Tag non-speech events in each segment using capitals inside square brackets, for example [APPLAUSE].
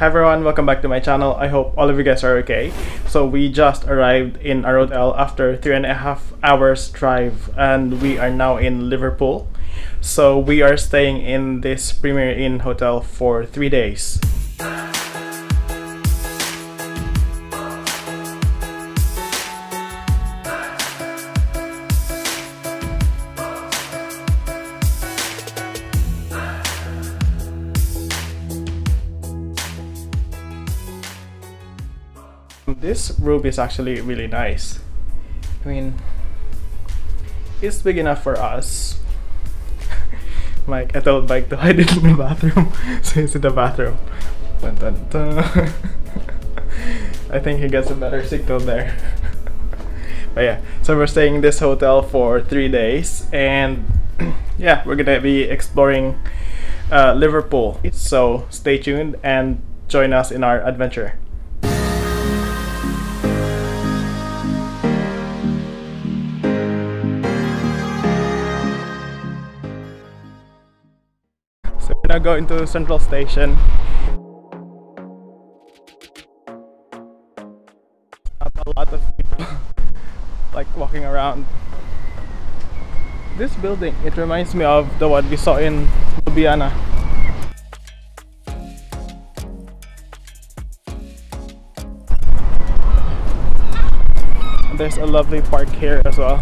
Hi everyone, welcome back to my channel. I hope all of you guys are okay. So we just arrived in our hotel after three and a half hours drive and we are now in Liverpool. So we are staying in this Premier Inn hotel for three days. This room is actually really nice. I mean, it's big enough for us. [LAUGHS] Mike, I told Mike to hide it in the bathroom, [LAUGHS] so he's in the bathroom. Dun, dun, dun. [LAUGHS] I think he gets a better signal there. but yeah, so we're staying in this hotel for three days, and [CLEARS THROAT] yeah, we're gonna be exploring uh, Liverpool. So stay tuned and join us in our adventure. Going to Central Station. Not a lot of people [LAUGHS] like walking around. This building, it reminds me of the one we saw in Ljubljana. There's a lovely park here as well.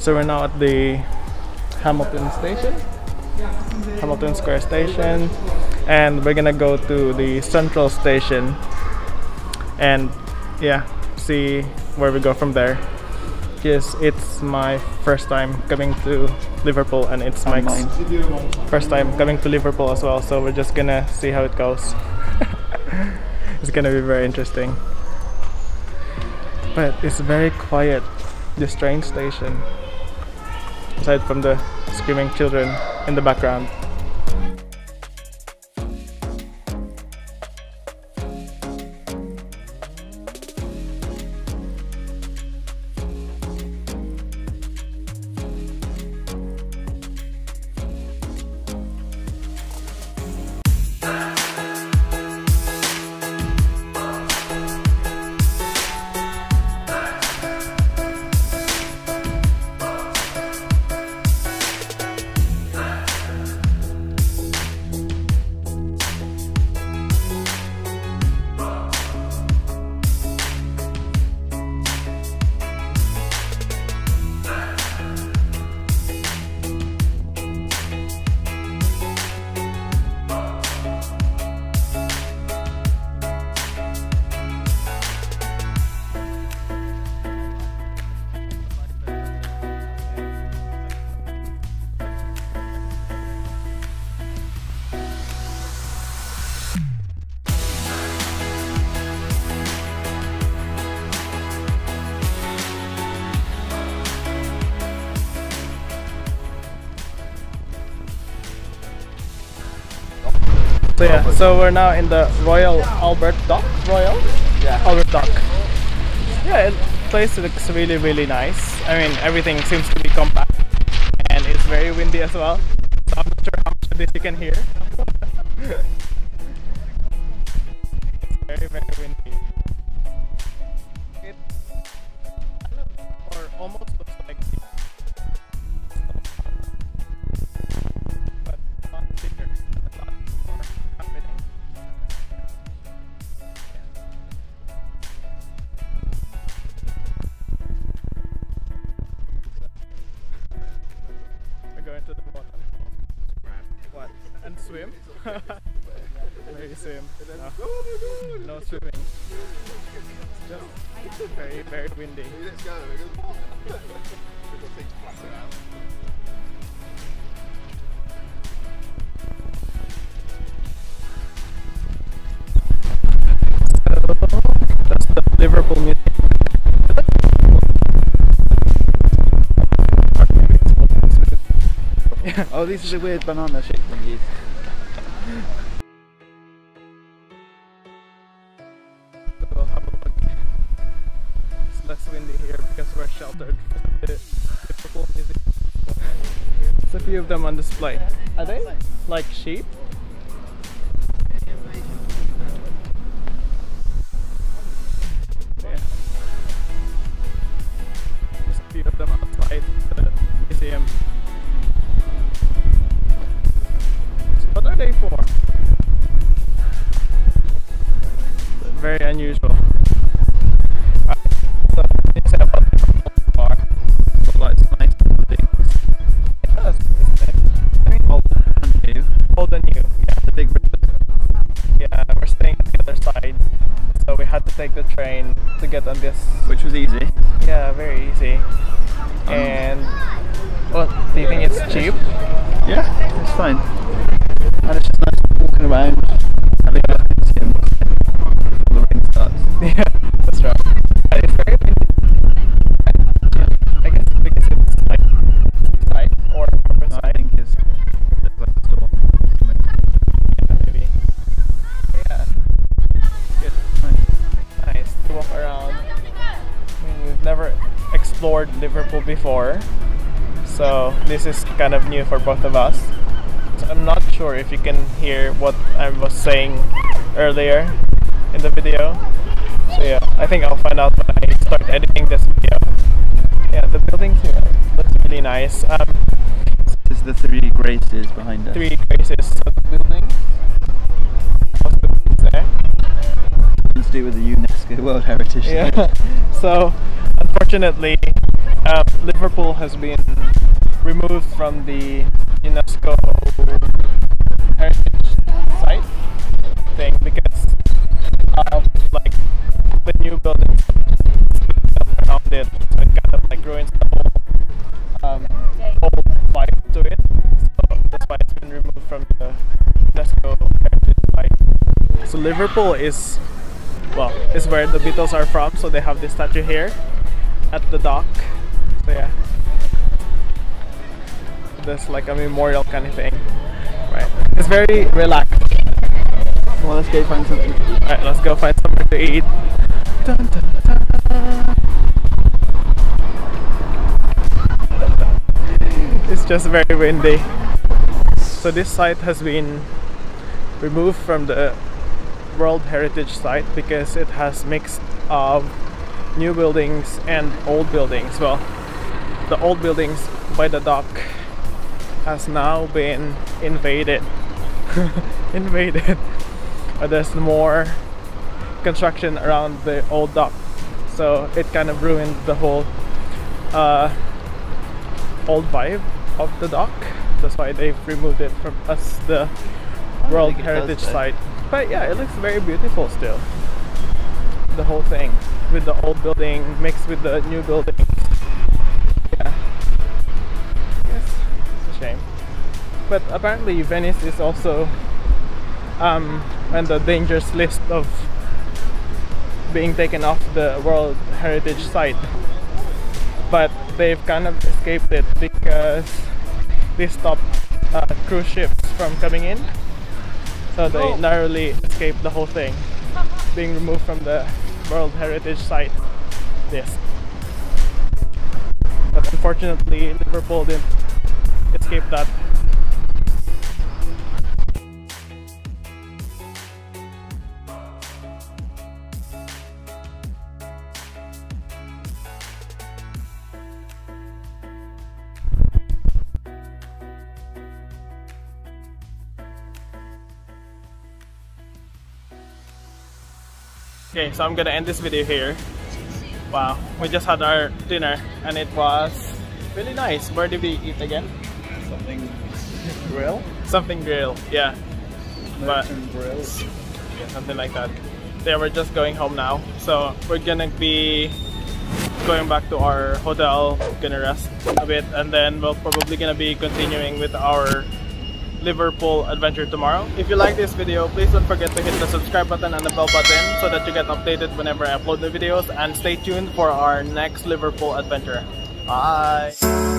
So we're now at the Hamilton station, Hamilton Square station, and we're gonna go to the Central station and yeah, see where we go from there. Because it's my first time coming to Liverpool and it's Mike's first time coming to Liverpool as well, so we're just gonna see how it goes. [LAUGHS] it's gonna be very interesting. But it's very quiet, this train station aside from the screaming children in the background. So yeah, so we're now in the Royal Albert Dock. Royal? Yeah. Albert Dock. Yeah, it place looks really really nice. I mean everything seems to be compact and it's very windy as well. So I'm not sure how much of this you can hear. [LAUGHS] it's very very windy. Swim? [LAUGHS] Maybe swim. No. no swimming. Just very, very windy. Let's go. We've got things flapping out. That's the Liverpool Museum. Oh, these are the weird banana shaped thingies. We'll have a look. It's less windy here because we're sheltered. There's a few of them on display. Are they like sheep? Train to get on this. which was easy. Yeah, very easy. Um, and what do you think it's cheap? Yeah, it's fine. And it's just nice walking around, never explored Liverpool before, so this is kind of new for both of us. So I'm not sure if you can hear what I was saying earlier in the video. So yeah, I think I'll find out when I start editing this video. Yeah, the buildings here looks really nice. Um, This is the three graces behind us. three graces of the building. How's the buildings there? Something to do with the UNESCO World Heritage Yeah. [LAUGHS] So, unfortunately, um, Liverpool has been removed from the UNESCO heritage site thing because of like the new buildings around it. So it kind of like ruins the whole um, whole vibe to it. So that's why it's been removed from the UNESCO heritage site. So Liverpool is well, is where the Beatles are from, so they have this statue here at the dock. So yeah. There's like a memorial kind of thing. Right. It's very relaxed. Well, let's go find something. Alright, let's go find something to eat. Dun, dun, dun. It's just very windy. So this site has been removed from the World Heritage Site because it has mixed of new buildings and old buildings. Well, the old buildings by the dock has now been invaded. [LAUGHS] invaded. There's more construction around the old dock, so it kind of ruined the whole uh, old vibe of the dock. That's why they've removed it from us, the World think it does Heritage. Site. But yeah, it looks very beautiful still. The whole thing with the old building mixed with the new building. Yeah. Yes, it's a shame. But apparently Venice is also um, on the dangerous list of being taken off the World Heritage Site. But they've kind of escaped it because they stopped uh, cruise ships from coming in. So they Oh. narrowly escaped the whole thing being removed from the World Heritage Site list. But unfortunately, Liverpool didn't escape that. Okay, so I'm gonna end this video here. Wow, we just had our dinner and it was really nice. Where did we eat again? Something grill. Something grill, yeah. But grills. yeah, something like that. Yeah, we're just going home now. So we're gonna be going back to our hotel, gonna rest a bit, and then we're probably gonna be continuing with our Liverpool adventure tomorrow. If you like this video, please don't forget to hit the subscribe button and the bell button so that you get updated whenever I upload new videos and stay tuned for our next Liverpool adventure. Bye!